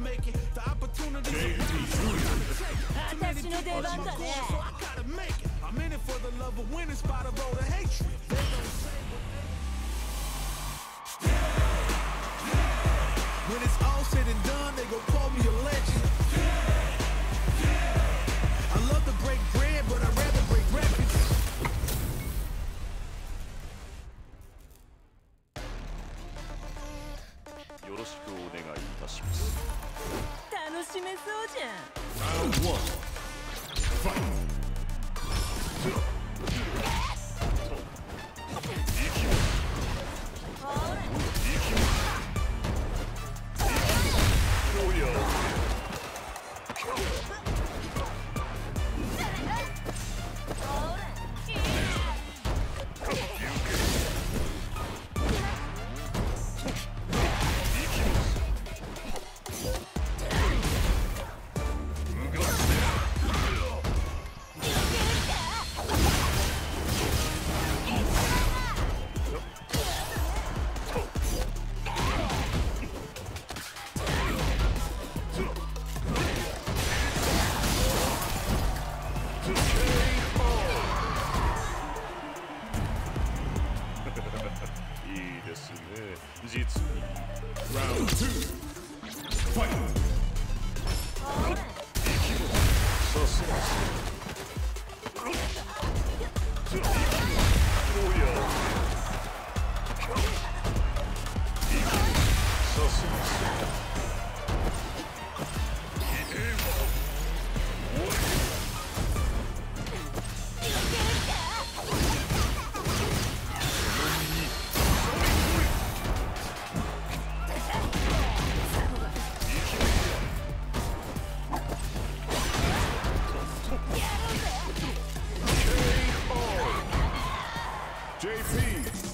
make it. The opportunity I'm in it for the love of winning, spot of all the hatred. When it's all said and done, they gon' call me a legend. I love to break bread, but I'd rather break records. 楽しめそうじゃん。いいですね。実に。ラウンド2ファイト。さすがす JP.